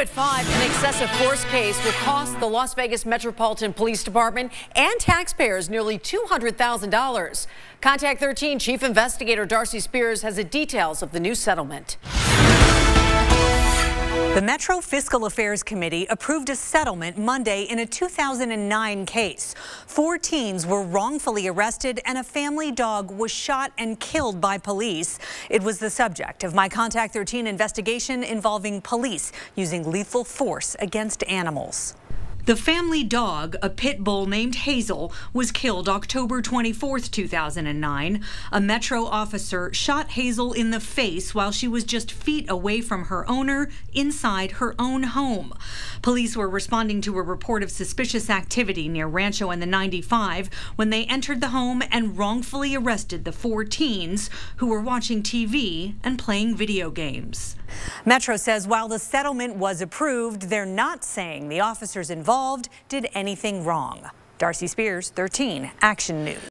At 5, an excessive force case will cost the Las Vegas Metropolitan Police Department and taxpayers nearly $200,000. Contact 13 Chief Investigator Darcy Spears has the details of the new settlement. The Metro Fiscal Affairs Committee approved a settlement Monday in a 2009 case. Four teens were wrongfully arrested and a family dog was shot and killed by police. It was the subject of my Contact 13 investigation involving police using lethal force against animals. The family dog, a pit bull named Hazel, was killed October 24, 2009. A Metro officer shot Hazel in the face while she was just feet away from her owner inside her own home. Police were responding to a report of suspicious activity near Rancho and the 95 when they entered the home and wrongfully arrested the four teens who were watching TV and playing video games. Metro says while the settlement was approved, they're not saying the officers involved did anything wrong. Darcy Spears, 13 Action News.